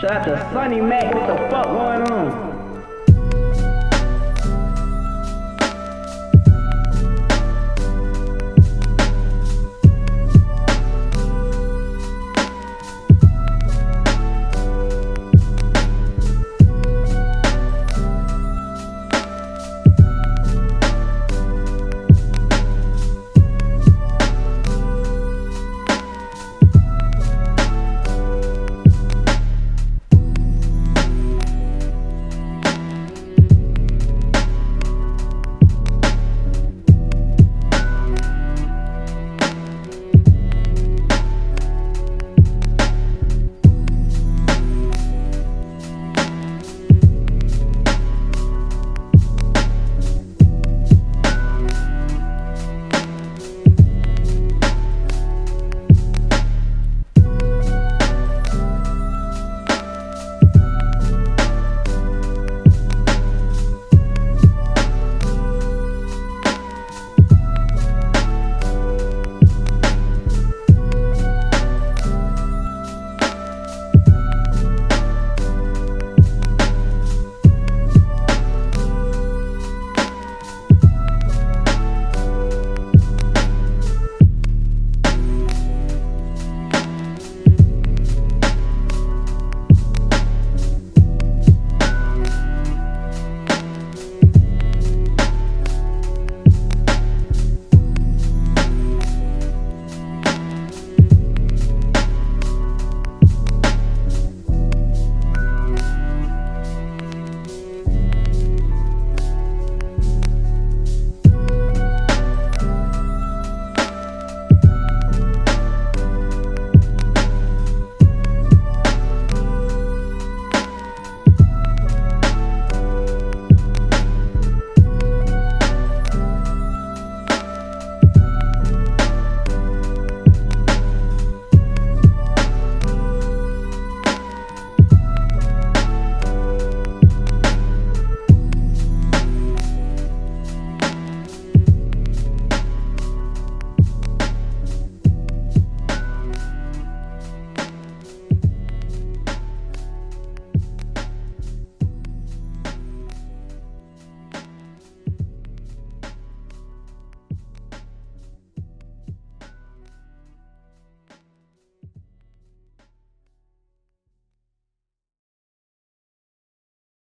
Shout out to Sunny Mac. What the fuck going on?